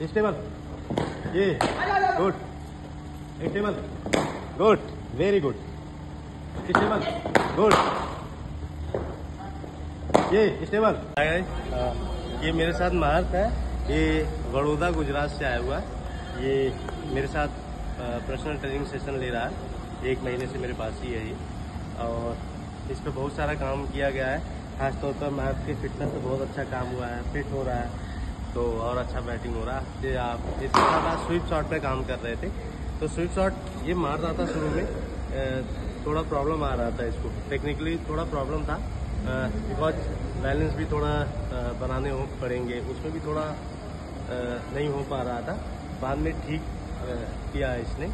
Stable ये good stable good very good good ये stable ये मेरे साथ महार्थ है। ये बड़ौदा गुजरात से आया हुआ। है ये मेरे साथ पर्सनल ट्रेनिंग सेशन ले रहा है। एक महीने से मेरे पास ही है ये। और इस पर बहुत सारा काम किया गया है। खासतौर पर मैथ के फिटनेस पर बहुत अच्छा काम हुआ है। फिट हो रहा है। तो और अच्छा बैटिंग हो रहा। ये आप इसके साथ आप स्विप शॉट पे काम कर रहे थे। तो स्विप शॉट ये मार रहा था शुरू में। थोड़ा प्रॉब्लम आ रहा था इसको। टेक्निकली थोड़ा प्रॉब्लम था। बिकॉज़ बैलेंस भी थोड़ा बनाने हो पड़ेंगे। उसमें भी थोड़ा नहीं हो पा रहा था। बाद में ठीक किया इसने।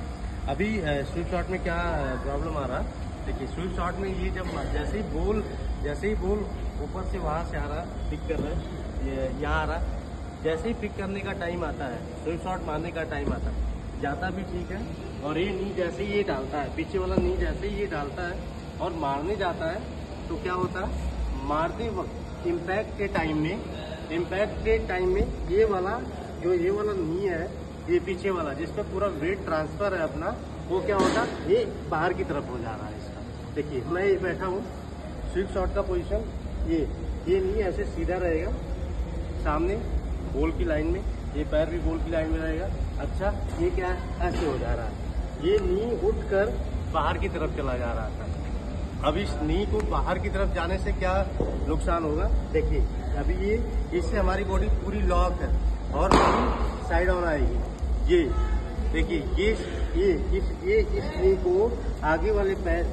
अभी स्विप शॉट में क्या प्रॉब्लम आ रहा? देखिए स्विप शॉट में ये जब जैसे ही बॉल जैसे ही बॉल ऊपर से वहाँ से आ रहा पिक कर रहा है यहाँ आ रहा। जैसे ही पिक करने का टाइम आता है स्विप शॉट मारने का टाइम आता है, जाता भी ठीक है, और ये नी जैसे ही ये डालता है, पीछे वाला नी जैसे ही ये डालता है, और मारने जाता है तो क्या होता है? मारते वक्त इम्पैक्ट के टाइम में इम्पैक्ट के टाइम में ये वाला, जो ये वाला नी है, ये पीछे वाला जिसका पूरा वेट ट्रांसफ़र है अपना, वो क्या होता है? ये बाहर की तरफ़ हो जा रहा है इसका। देखिए, मैं ये बैठा हूँ स्विप शॉट का पोजीशन ये ये नी ऐसे सीधा रहेगा, सामने बॉल की लाइन में, ये पैर भी गोल की लाइन में रहेगा। अच्छा ये क्या है ऐसे हो जा रहा है? ये नी उठ कर बाहर की तरफ़ चला जा रहा था। अब इस नी को बाहर की तरफ़ जाने से क्या नुकसान होगा? देखिए, अभी ये, इससे हमारी बॉडी पूरी लॉक है और साइड ऑन आएगी। ये, देखिए, ये ये, इस ये, इस नी को आगे वाले पैर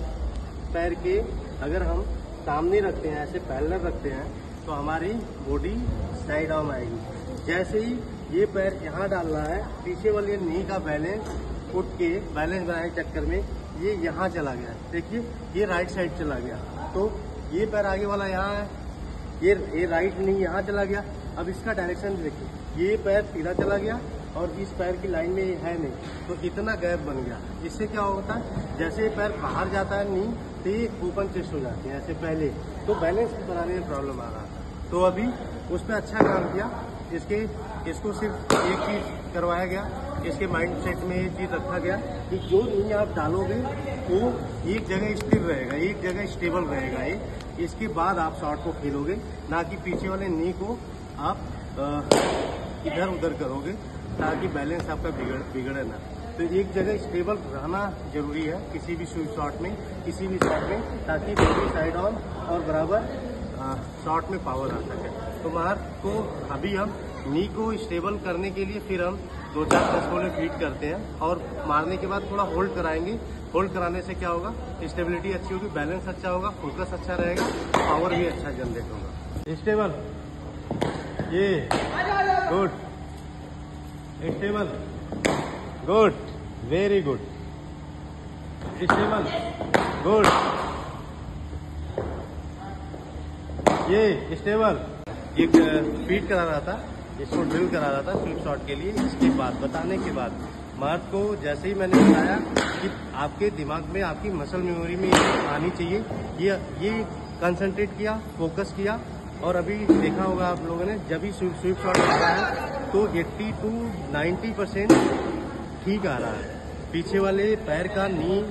पैर के अगर हम सामने रखते हैं, ऐसे पैरेलल रखते हैं तो हमारी बॉडी साइड ऑन आएगी। जैसे ही ये पैर यहाँ डालना है, पीछे वाले नी का बैलेंस उठ के बैलेंस बनाने के चक्कर में ये यहाँ चला गया देखिए, ये राइट साइड चला गया। तो ये पैर आगे वाला यहाँ है, ये ये राइट नी यहाँ चला गया। अब इसका डायरेक्शन देखिए, ये पैर सीधा चला गया और इस पैर की लाइन में ये है नहीं। तो इतना गैप बन गया। इससे क्या होता है, जैसे ये पैर बाहर जाता है नी तो ये ओपन चेस्ट हो जाती है, ऐसे पहले। तो बैलेंस बनाने में प्रॉब्लम आ रहा था। तो अभी उस पर अच्छा काम किया इसके इसको सिर्फ़ एक चीज़ करवाया गया इसके माइंड सेट में ये चीज़ रखा गया कि जो नी आप डालोगे, वो एक जगह स्थिर रहेगा, एक जगह स्टेबल रहेगा ये। इसके बाद आप शॉट को खेलोगे, ना कि पीछे वाले नी को आप इधर उधर करोगे, ताकि बैलेंस आपका बिगड़, बिगड़े ना। तो एक जगह स्टेबल रहना ज़रूरी है, किसी भी शॉट में, किसी भी शॉट में, ताकि बॉडी साइड ऑन और बराबर शॉट में पावर आ सके तो मार्क को अभी हम नी को स्टेबल करने के लिए फिर हम दो चार कसकोले फीट करते हैं और मारने के बाद थोड़ा होल्ड कराएँगे। होल्ड कराने से क्या होगा? स्टेबिलिटी अच्छी होगी बैलेंस अच्छा होगा फोकस अच्छा रहेगा पावर भी अच्छा जनरेट होगा। स्टेबल ये? Good stable good very good stable good ये स्टेबल। ये फ़ीड करा रहा था, इसको ड्रिल करा रहा था स्विप शॉट के लिए। इसके बाद, बताने के बाद मार्थ को जैसे ही मैंने बताया कि आपके दिमाग में, आपकी मसल मेमोरी में आनी चाहिए, ये ये कंसंट्रेट किया फोकस किया, और अभी देखा होगा आप लोगों ने, जब भी स्विप स्विप शॉट आ रहा है तो 80 टू 90 परसेंट ठीक आ रहा है। पीछे वाले पैर का नी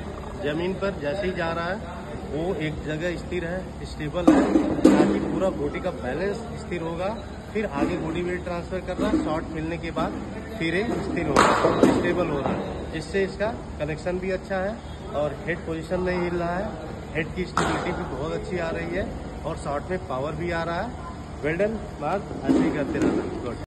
ज़मीन पर जैसे ही जा रहा है वो एक जगह स्थिर है स्टेबल है, ताकि पूरा बॉडी का बैलेंस स्थिर होगा, फिर आगे बॉडी वेट ट्रांसफ़र कर रहा है मिलने के बाद फिर ये स्थिर होगा स्टेबल हो रहा है जिससे इसका कनेक्शन भी अच्छा है और हेड पोजीशन नहीं हिल रहा है। हेड की स्टेबिलिटी भी बहुत अच्छी आ रही है और शॉर्ट में पावर भी आ रहा है। वेल्डन मार्क ही करते रहना। गुड